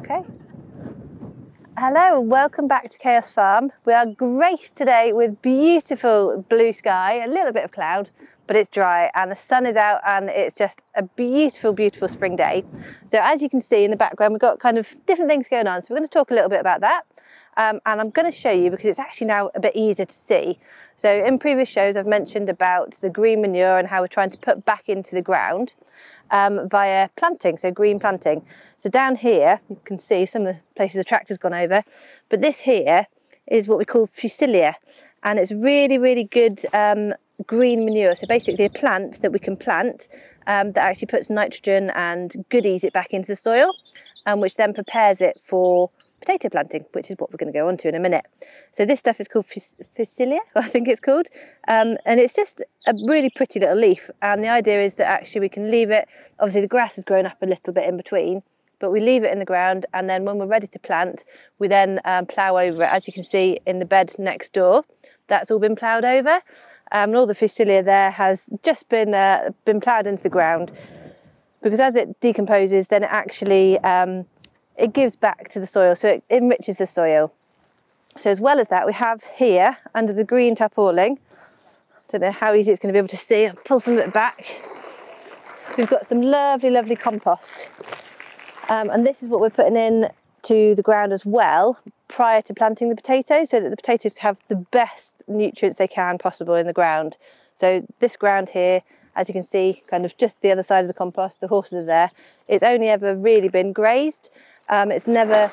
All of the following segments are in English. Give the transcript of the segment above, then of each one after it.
Okay. Hello and welcome back to Chaos Farm. We are graced today with beautiful blue sky, a little bit of cloud, but it's dry and the sun is out and it's just a beautiful, beautiful spring day. So as you can see in the background, we've got kind of different things going on. So we're going to talk a little bit about that. Um, and I'm going to show you because it's actually now a bit easier to see. So in previous shows, I've mentioned about the green manure and how we're trying to put back into the ground um, via planting, so green planting. So down here, you can see some of the places the tractor's gone over, but this here is what we call phacelia. And it's really, really good um, green manure. So basically a plant that we can plant um, that actually puts nitrogen and goodies it back into the soil, um, which then prepares it for potato planting, which is what we're going to go on to in a minute. So this stuff is called Phacelia, I think it's called, um, and it's just a really pretty little leaf. And the idea is that actually we can leave it, obviously the grass has grown up a little bit in between, but we leave it in the ground and then when we're ready to plant, we then um, plough over it. As you can see in the bed next door, that's all been ploughed over. Um, and all the Phacelia there has just been, uh, been ploughed into the ground because as it decomposes, then it actually um, it gives back to the soil, so it enriches the soil. So as well as that, we have here under the green tarpaulin, don't know how easy it's going to be able to see, I'll pull some of it back. We've got some lovely, lovely compost. Um, and this is what we're putting in to the ground as well prior to planting the potatoes so that the potatoes have the best nutrients they can possible in the ground. So this ground here, as you can see, kind of just the other side of the compost, the horses are there. It's only ever really been grazed um, it's never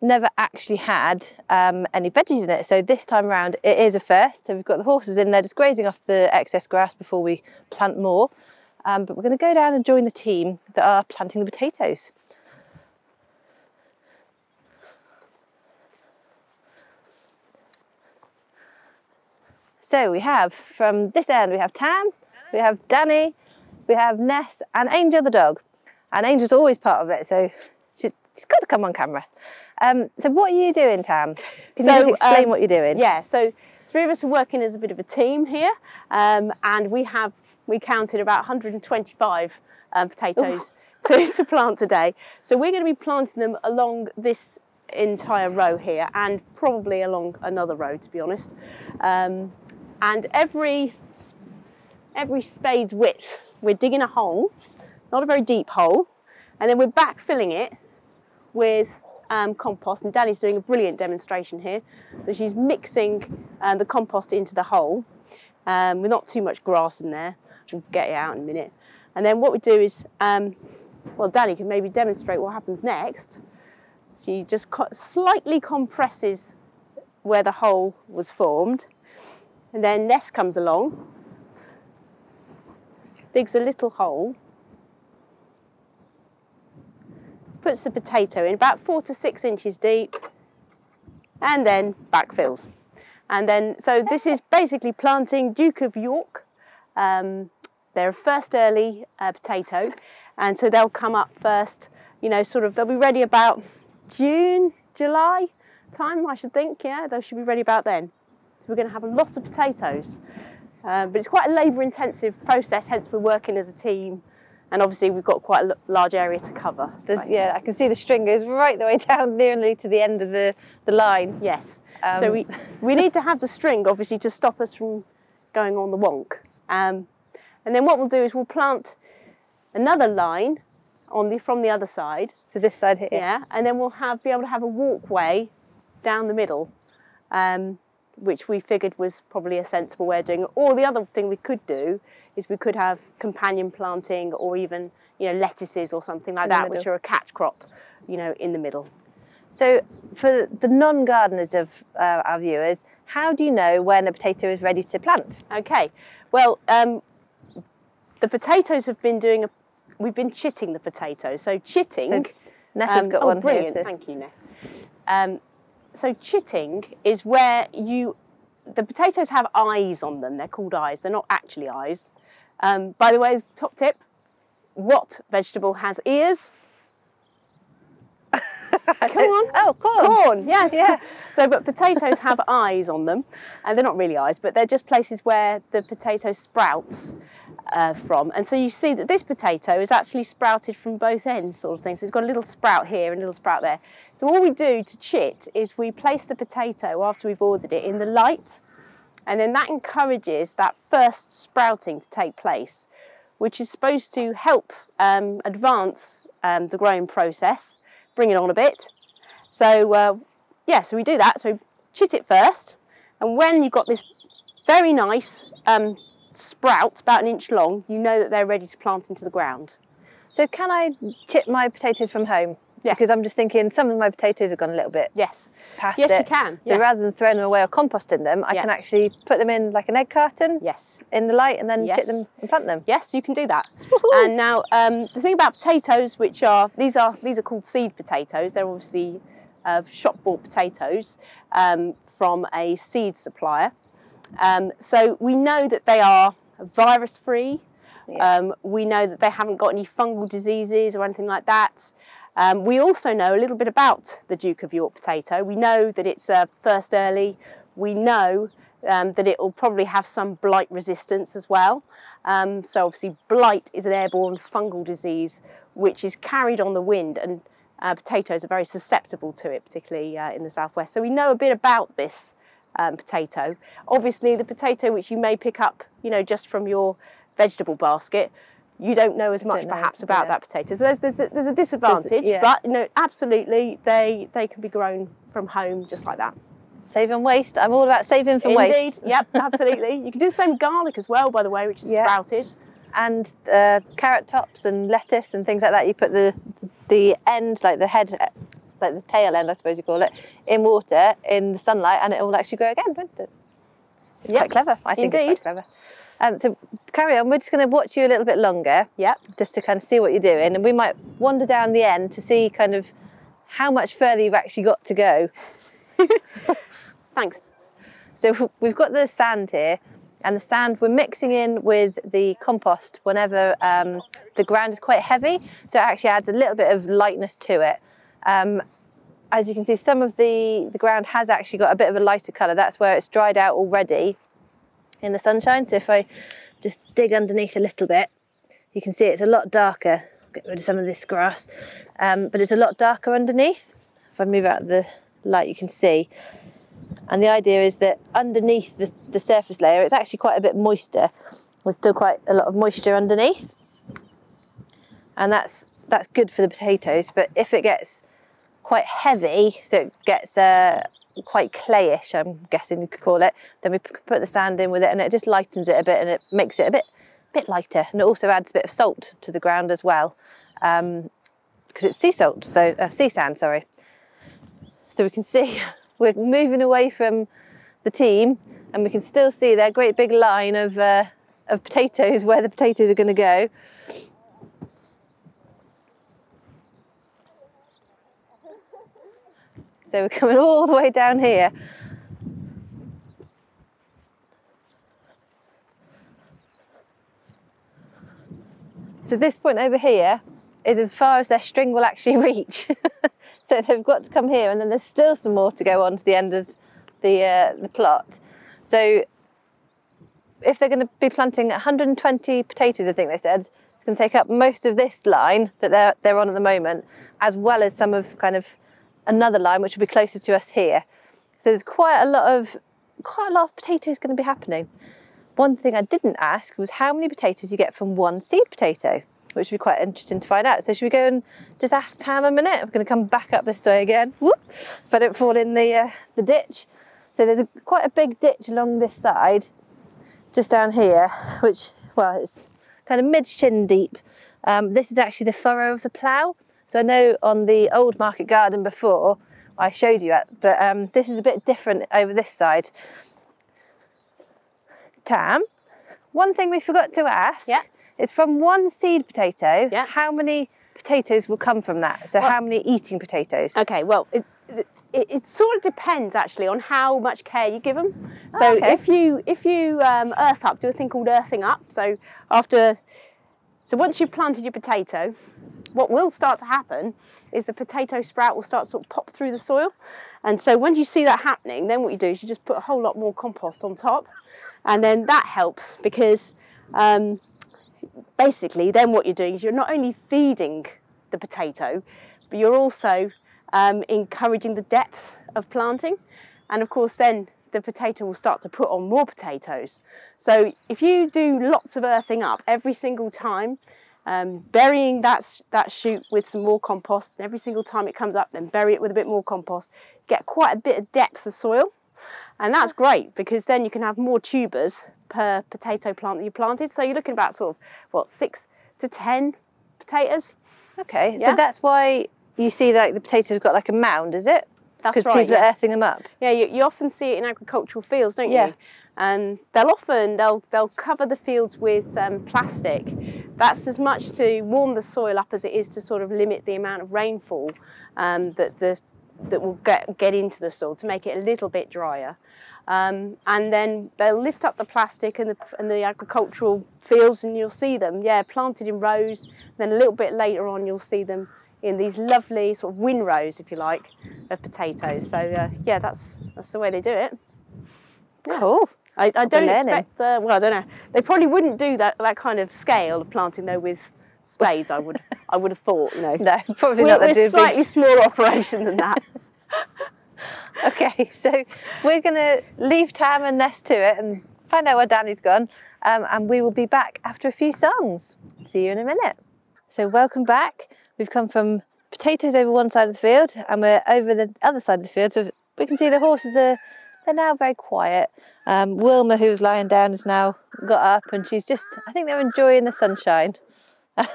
never actually had um, any veggies in it. So this time around it is a first. So we've got the horses in there just grazing off the excess grass before we plant more. Um, but we're going to go down and join the team that are planting the potatoes. So we have from this end, we have Tam, we have Danny, we have Ness and Angel the dog. And Angel's always part of it, so She's, got to come on camera. Um, so what are you doing, Tam? Can so, you just explain um, what you're doing? Yeah, so three of us are working as a bit of a team here, um, and we have we counted about 125 um, potatoes to, to plant today. So we're going to be planting them along this entire row here, and probably along another row, to be honest. Um, and every every spade's width, we're digging a hole, not a very deep hole, and then we're backfilling it with um, compost and Danny's doing a brilliant demonstration here. So she's mixing um, the compost into the hole um, with not too much grass in there. We'll get it out in a minute. And then what we do is, um, well Danny can maybe demonstrate what happens next. She just co slightly compresses where the hole was formed and then Ness comes along, digs a little hole puts the potato in about four to six inches deep and then backfills. And then, so this is basically planting Duke of York. Um, they're a first early uh, potato and so they'll come up first, you know, sort of, they'll be ready about June, July time, I should think, yeah, they should be ready about then. So we're going to have a lot of potatoes. Uh, but it's quite a labour intensive process, hence we're working as a team and obviously we've got quite a large area to cover. So. Yeah, I can see the string goes right the way down nearly to the end of the, the line. Yes, um. so we, we need to have the string obviously to stop us from going on the wonk. Um, and then what we'll do is we'll plant another line on the from the other side. So this side here. Yeah, and then we'll have be able to have a walkway down the middle. Um, which we figured was probably a sensible way of doing it. Or the other thing we could do is we could have companion planting or even you know lettuces or something like in that, which are a catch crop, you know, in the middle. So for the non-gardeners of uh, our viewers, how do you know when a potato is ready to plant? Okay, well, um, the potatoes have been doing a, we've been chitting the potatoes. So chitting. So Ness has um, got oh, one brilliant. here. Too. Thank you, Ness. Um, so chitting is where you, the potatoes have eyes on them. They're called eyes. They're not actually eyes. Um, by the way, top tip, what vegetable has ears? Come on. Oh, corn. Corn, yes. Yeah. So, but potatoes have eyes on them, and they're not really eyes, but they're just places where the potato sprouts uh, from. And so you see that this potato is actually sprouted from both ends, sort of thing. So it's got a little sprout here and a little sprout there. So all we do to chit is we place the potato after we've ordered it in the light, and then that encourages that first sprouting to take place, which is supposed to help um, advance um, the growing process, bring it on a bit. So uh, yeah, so we do that. So chit it first, and when you've got this very nice um, sprout, about an inch long, you know that they're ready to plant into the ground. So can I chit my potatoes from home? Yes. Because I'm just thinking some of my potatoes have gone a little bit Yes. past Yes, it. you can, So yeah. rather than throwing them away or composting them, I Yeah. can actually put them in like an egg carton Yes. in the light and then Yes. them and plant them. Yes, you can do that. And now um, the thing about potatoes, which are these are these are called seed potatoes. They're obviously uh, shop bought potatoes um, from a seed supplier. Um, so we know that they are virus free. Yeah. Um, we know that they haven't got any fungal diseases or anything like that. Um, we also know a little bit about the Duke of York potato. We know that it's uh, first early. We know um, that it will probably have some blight resistance as well. Um, so obviously, blight is an airborne fungal disease which is carried on the wind, and uh, potatoes are very susceptible to it, particularly uh, in the southwest. So we know a bit about this um, potato. Obviously, the potato which you may pick up, you know, just from your vegetable basket, you don't know as much know, perhaps about yeah. that potato. So there's, there's, a, there's a disadvantage, yeah. but you know, absolutely, they they can be grown from home just like that. Saving waste. I'm all about saving from Indeed, waste. Indeed. Yep, absolutely. You can do the same with garlic as well, by the way, which is Yeah. sprouted. And uh, carrot tops and lettuce and things like that. You put the the end, like the head, like the tail end, I suppose you call it, in water in the sunlight, and it will actually grow again, won't it? It's Yep. quite clever. I think Indeed. it's quite clever. Um, so carry on. We're just going to watch you a little bit longer. Yep. just to kind of see what you're doing. And we might wander down the end to see kind of how much further you've actually got to go. Thanks. So we've got the sand here, and the sand we're mixing in with the compost whenever um, the ground is quite heavy. So it actually adds a little bit of lightness to it. Um, as you can see, some of the, the ground has actually got a bit of a lighter colour. That's where it's dried out already in the sunshine. So if I just dig underneath a little bit, you can see it's a lot darker. Get rid of some of this grass, um, but it's a lot darker underneath. If I move out the light, you can see. And the idea is that underneath the, the surface layer, it's actually quite a bit moister. There's still quite a lot of moisture underneath, and that's that's good for the potatoes. But if it gets quite heavy, so it gets uh, quite clayish, I'm guessing you could call it, then we put the sand in with it, and it just lightens it a bit, and it makes it a bit bit lighter, and it also adds a bit of salt to the ground as well, um, because it's sea salt, so uh, sea sand, sorry. So we can see we're moving away from the team, and we can still see their great big line of uh, of potatoes where the potatoes are going to go. So we're coming all the way down here. So this point over here is as far as their string will actually reach. so they've got to come here, and then there's still some more to go on to the end of the uh, the plot. So if they're going to be planting 120 potatoes, I think they said, it's going to take up most of this line that they're they're on at the moment, as well as some of kind of another line which will be closer to us here. So there's quite a lot of quite a lot of potatoes going to be happening. One thing I didn't ask was how many potatoes you get from one seed potato, which would be quite interesting to find out. So should we go and just ask Tam a minute? I'm going to come back up this way again. Whoop, if I don't fall in the uh, the ditch. So there's a, quite a big ditch along this side, just down here, which well, it's kind of mid shin deep. Um, this is actually the furrow of the plough. So I know on the old market garden before I showed you it, but um, this is a bit different over this side. Tam, one thing we forgot to ask Yeah. is from one seed potato, Yeah. how many potatoes will come from that? So how many eating potatoes? Okay, well, it, it, it sort of depends actually on how much care you give them. So Oh, okay. if you if you um, earth up, do a thing called earthing up. So after, so once you've planted your potato, what will start to happen is the potato sprout will start to sort of pop through the soil. And so once you see that happening, then what you do is you just put a whole lot more compost on top. And then that helps because um, basically then what you're doing is you're not only feeding the potato, but you're also um, encouraging the depth of planting. And of course then the potato will start to put on more potatoes. So if you do lots of earthing up every single time, um, burying that, that shoot with some more compost, and every single time it comes up, then bury it with a bit more compost, get quite a bit of depth of soil. And that's great because then you can have more tubers per potato plant that you planted. So you're looking about sort of, what, six to 10 potatoes. Okay, Yeah. so that's why you see that the potatoes have got like a mound, is it? That's Because right, people yeah. are earthing them up. Yeah, you, you often see it in agricultural fields, don't Yeah. you? And they'll often they'll they'll cover the fields with um, plastic. That's as much to warm the soil up as it is to sort of limit the amount of rainfall um, that the that will get get into the soil to make it a little bit drier. Um, and then they'll lift up the plastic and the, and the agricultural fields, and you'll see them, yeah, planted in rows. Then a little bit later on, you'll see them in these lovely sort of windrows, if you like, of potatoes. So uh, yeah, that's that's the way they do it. Yeah. Cool. I, I don't expect. Uh, well, I don't know. They probably wouldn't do that that kind of scale of planting though with spades. I would I would have thought. You know, No, probably we're, not. We're doing slightly big. smaller operation than that. Okay, so we're going to leave Tam and Ness to it and find out where Danny's gone. Um, and we will be back after a few songs. See you in a minute. So, welcome back. We've come from potatoes over one side of the field and we're over the other side of the field. So, we can see the horses are they're now very quiet. Um, Wilma, who was lying down, has now got up and she's just, I think they're enjoying the sunshine. and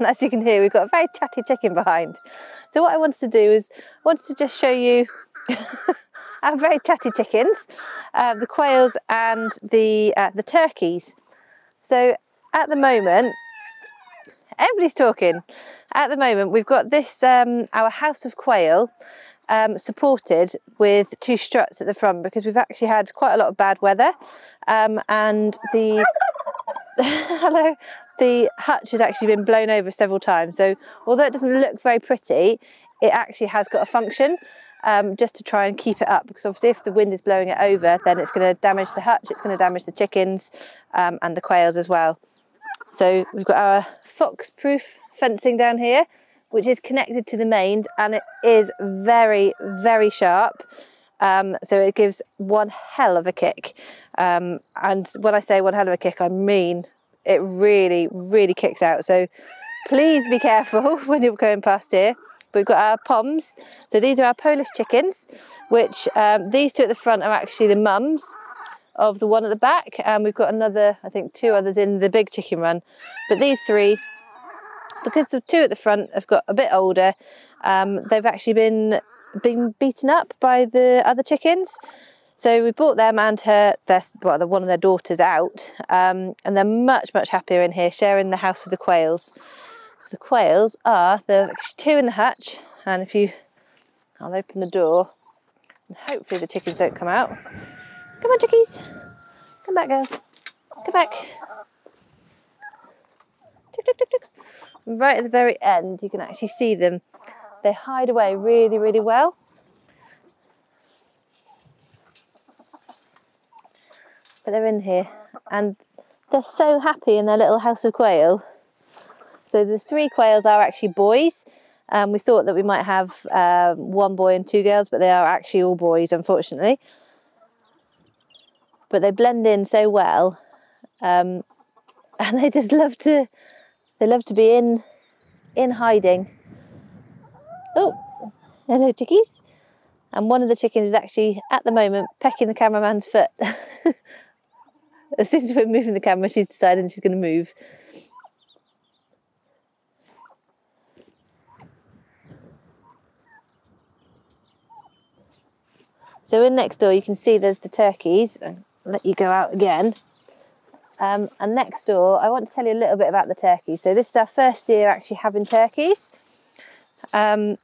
as you can hear, we've got a very chatty chicken behind. So, what I wanted to do is, I wanted to just show you our very chatty chickens, uh, the quails and the uh, the turkeys. So at the moment, everybody's talking. At the moment, we've got this um, our house of quail um, supported with two struts at the front because we've actually had quite a lot of bad weather, um, and the hello the hutch has actually been blown over several times. So although it doesn't look very pretty, it actually has got a function um, just to try and keep it up because obviously if the wind is blowing it over then it's going to damage the hutch it's going to damage the chickens um, and the quails as well so we've got our fox proof fencing down here which is connected to the mains and it is very very sharp. Um, so it gives one hell of a kick. Um, and when I say one hell of a kick I mean it really really kicks out. So please be careful when you're going past here. We've got our poms. So these are our Polish chickens, which um, these two at the front are actually the mums of the one at the back. And we've got another, I think two others in the big chicken run. But these three, because the two at the front have got a bit older, um, they've actually been been beaten up by the other chickens. So we brought them and her, their, well, one of their daughters out, um, and they're much, much happier in here, sharing the house with the quails. So the quails are, there's actually two in the hatch, and if you, I'll open the door, and hopefully the chickens don't come out. Come on, chickies. Come back, girls. Come back. Tick, tick, tick, tick. Right at the very end, you can actually see them. They hide away really, really well. But they're in here, and they're so happy in their little house of quail. So the three quails are actually boys. Um, we thought that we might have um, one boy and two girls, but they are actually all boys, unfortunately. But they blend in so well, um, and they just love to. They love to be in, in hiding. Oh, hello, chickies! And one of the chickens is actually at the moment pecking the cameraman's foot. as soon as we're moving the camera, she's decided she's going to move. So in next door, you can see there's the turkeys. Let you go out again. Um, and next door, I want to tell you a little bit about the turkeys. So this is our first year actually having turkeys. Um,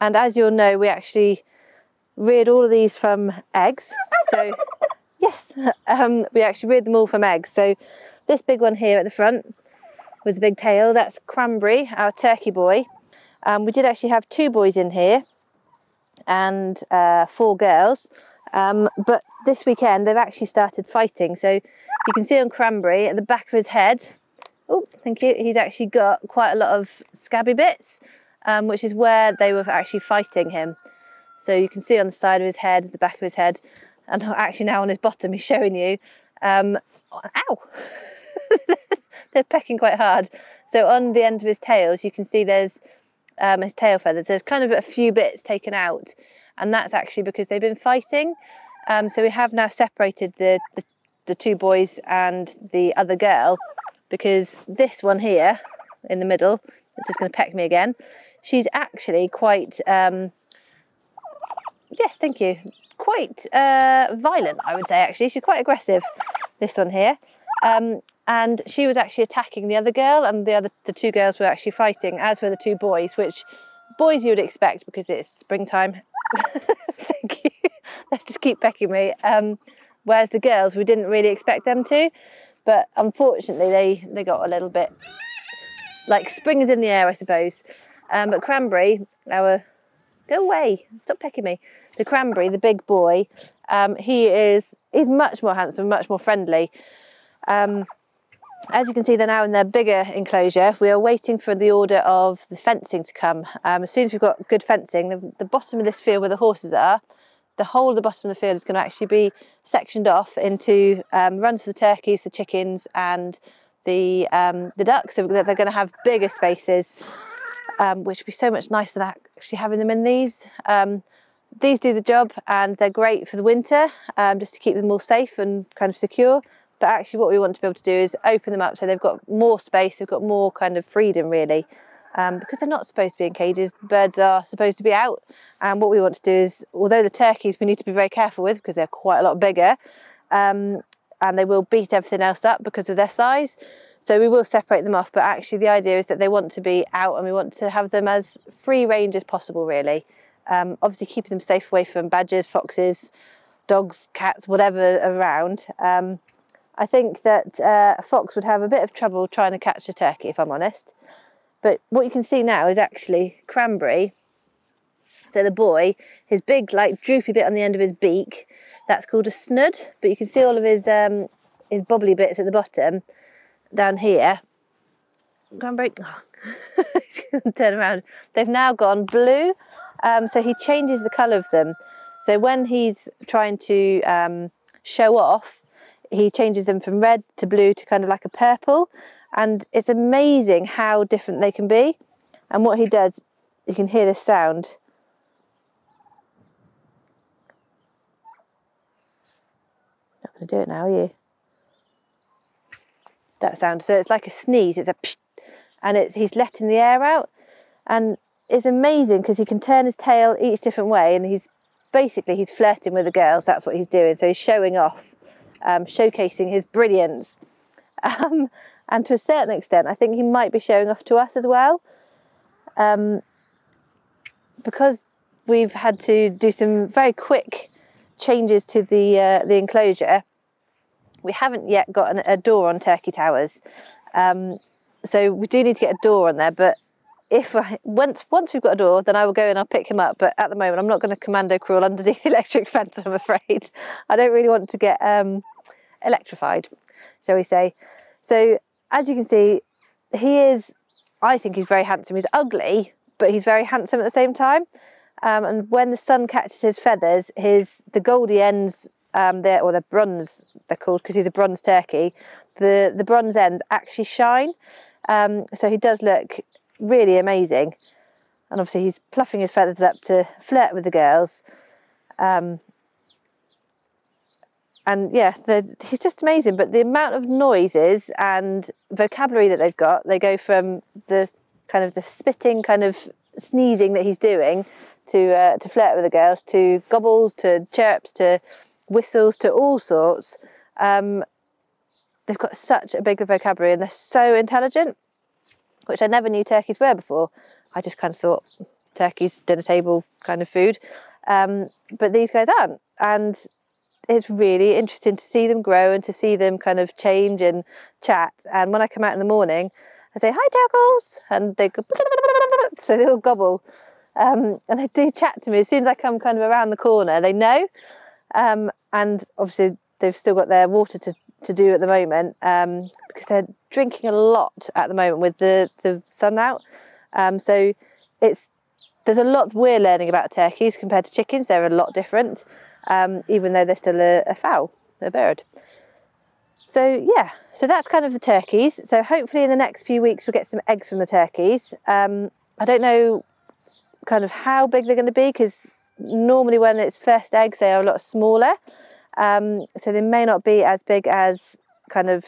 and as you'll know, we actually reared all of these from eggs. So yes, um, we actually reared them all from eggs. So this big one here at the front with the big tail. That's Cranberry, our turkey boy. Um, we did actually have two boys in here and uh, four girls. Um, but this weekend they've actually started fighting. So you can see on Cranberry at the back of his head, oh, thank you, he's actually got quite a lot of scabby bits, um, which is where they were actually fighting him. So you can see on the side of his head, the back of his head, and actually now on his bottom he's showing you, um, ow, they're pecking quite hard. So on the end of his tails, you can see there's um, his tail feathers. There's kind of a few bits taken out, and that's actually because they've been fighting. Um, so we have now separated the, the, the two boys and the other girl because this one here in the middle, it's just going to peck me again. She's actually quite, um, yes, thank you, quite uh, violent, I would say. Actually, she's quite aggressive. This one here. Um, and she was actually attacking the other girl and the other the two girls were actually fighting as were the two boys which boys you would expect because it's springtime thank you. They just keep pecking me. Um, whereas the girls we didn't really expect them to but unfortunately they they got a little bit like spring is in the air i suppose. Um, but cranberry our go away. Stop pecking me. The cranberry the big boy um, he is he's much more handsome much more friendly. Um, as you can see, they're now in their bigger enclosure. We are waiting for the order of the fencing to come. Um, as soon as we've got good fencing, the, the, bottom of this field where the horses are, the whole of the bottom of the field is going to actually be sectioned off into um, runs for the turkeys, the chickens, and the um, the ducks. So they're going to have bigger spaces, um, which would be so much nicer than actually having them in these. Um, these do the job, and they're great for the winter, um, just to keep them all safe and kind of secure but actually what we want to be able to do is open them up so they've got more space, they've got more kind of freedom really. Um, because they're not supposed to be in cages, birds are supposed to be out. And what we want to do is, although the turkeys we need to be very careful with because they're quite a lot bigger, um, and they will beat everything else up because of their size. So we will separate them off, but actually the idea is that they want to be out and we want to have them as free range as possible really. Um, obviously keeping them safe away from badgers, foxes, dogs, cats, whatever around. I think that uh, a fox would have a bit of trouble trying to catch a turkey, if I'm honest. But what you can see now is actually cranberry. So the boy, his big, like droopy bit on the end of his beak, that's called a snood. But you can see all of his um, his bobbly bits at the bottom down here. Cranberry, oh. he's going to turn around. They've now gone blue. Um, so he changes the colour of them. So when he's trying to um, show off, he changes them from red to blue to kind of like a purple. And it's amazing how different they can be. And what he does, you can hear this sound. Not going to do it now, are you? That sound. So it's like a sneeze. It's a and it's he's letting the air out. And it's amazing because he can turn his tail each different way and he's basically he's flirting with the girls. That's what he's doing. So he's showing off um, showcasing his brilliance. Um, and to a certain extent, I think he might be showing off to us as well. Um, because we've had to do some very quick changes to the uh, the enclosure. We haven't yet got an, a door on Turkey Towers, um, so we do need to get a door on there. But if I, once once we've got a door, then I will go and I'll pick him up. But at the moment, I'm not going to commando crawl underneath the electric fence. I'm afraid I don't really want to get um, electrified, shall we say. So as you can see, he is, I think he's very handsome. He's ugly, but he's very handsome at the same time. Um, and when the sun catches his feathers, his the goldy ends, um, there or the bronze they're called because he's a bronze turkey. The the bronze ends actually shine, um, so he does look really amazing. And obviously he's pluffing his feathers up to flirt with the girls. Um, and yeah, he's just amazing. But the amount of noises and vocabulary that they've got, they go from the kind of the spitting, kind of sneezing that he's doing to uh, to flirt with the girls, to gobbles, to chirps, to whistles, to all sorts. Um, they've got such a big vocabulary and they're so intelligent, which I never knew turkeys were before. I just kind of thought turkeys dinner table kind of food, um, but these guys aren't. And it's really interesting to see them grow and to see them kind of change and chat. And when I come out in the morning, I say, hi turkles, and they go, so they all gobble. Um, and they do chat to me as soon as I come kind of around the corner, they know. Um, and obviously they've still got their water to, to do at the moment um, because they're drinking a lot at the moment with the, the sun out. Um, so it's there's a lot we're learning about turkeys compared to chickens. They're a lot different, um, even though they're still a, a fowl, a bird. So yeah, so that's kind of the turkeys. So hopefully in the next few weeks we'll get some eggs from the turkeys. Um, I don't know kind of how big they're going to be because normally when it's first eggs they are a lot smaller. Um, so they may not be as big as kind of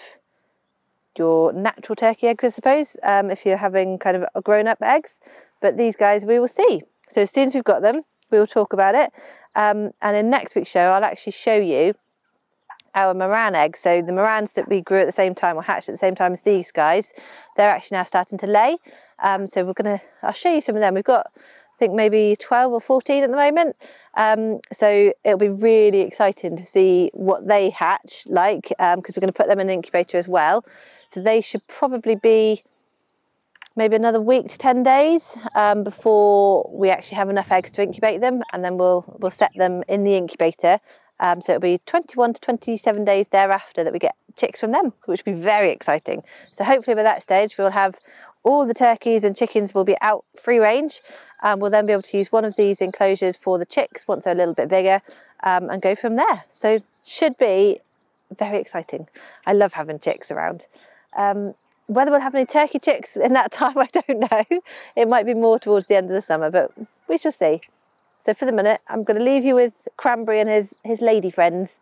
your natural turkey eggs, I suppose, um, if you're having kind of grown up eggs. But these guys we will see. So as soon as we've got them, we will talk about it. Um, and in next week's show, I'll actually show you our Marran eggs. So the Marans that we grew at the same time or hatched at the same time as these guys, they're actually now starting to lay. Um, so we're gonna, I'll show you some of them. We've got, I think maybe 12 or 14 at the moment. Um, so it'll be really exciting to see what they hatch like because um, we're gonna put them in an incubator as well. So they should probably be maybe another week to 10 days um, before we actually have enough eggs to incubate them and then we'll we'll set them in the incubator um, so it'll be 21 to 27 days thereafter that we get chicks from them which will be very exciting so hopefully by that stage we'll have all the turkeys and chickens will be out free range and we'll then be able to use one of these enclosures for the chicks once they're a little bit bigger um, and go from there so should be very exciting I love having chicks around um, whether we'll have any turkey chicks in that time, I don't know. It might be more towards the end of the summer, but we shall see. So for the minute, I'm going to leave you with Cranberry and his, his lady friends.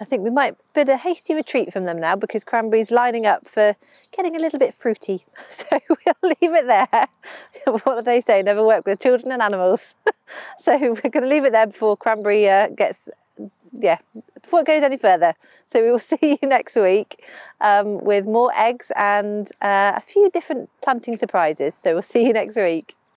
I think we might bid a hasty retreat from them now because Cranberry's lining up for getting a little bit fruity. So we'll leave it there. what they say? Never work with children and animals. so we're going to leave it there before Cranberry uh, gets, yeah, before it goes any further. So we will see you next week um, with more eggs and uh, a few different planting surprises. So we'll see you next week.